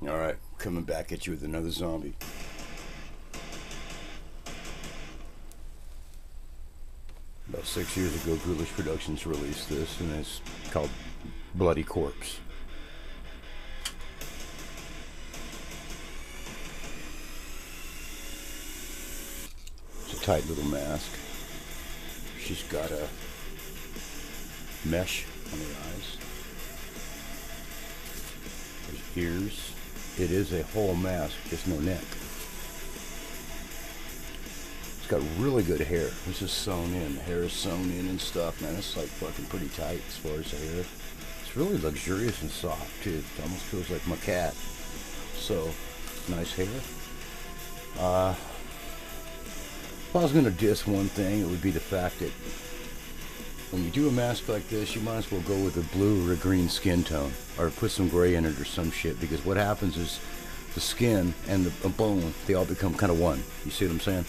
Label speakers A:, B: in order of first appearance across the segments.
A: Alright, coming back at you with another zombie. About six years ago, Ghoulish Productions released this, and it's called Bloody Corpse. It's a tight little mask. She's got a mesh on her eyes. There's ears. It is a whole mask, just no neck. It's got really good hair. This is sewn in. The hair is sewn in and stuff, man. It's like fucking pretty tight as far as the hair. It's really luxurious and soft too. It almost feels like my cat. So, nice hair. Uh, if I was gonna diss one thing, it would be the fact that when you do a mask like this, you might as well go with a blue or a green skin tone, or put some gray in it or some shit. Because what happens is the skin and the bone they all become kind of one. You see what I'm saying?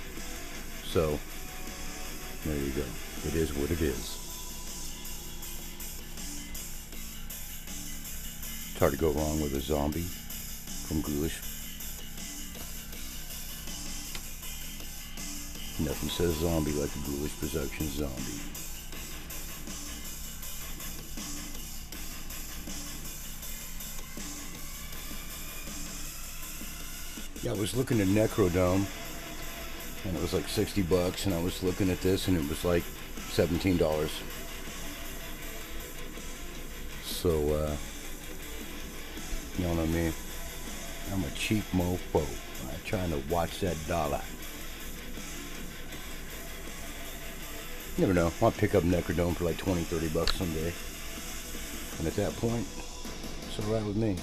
A: So there you go. It is what it is. It's hard to go wrong with a zombie from Ghoulish. Nothing says zombie like a Ghoulish Production zombie. Yeah, I was looking at Necrodome, and it was like 60 bucks, and I was looking at this, and it was like $17. So, uh, you know what I mean? I'm a cheap mofo. I'm trying to watch that dollar. You never know. I'll pick up Necrodome for like 20, 30 bucks someday. And at that point, it's alright with me.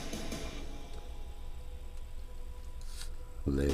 A: Later.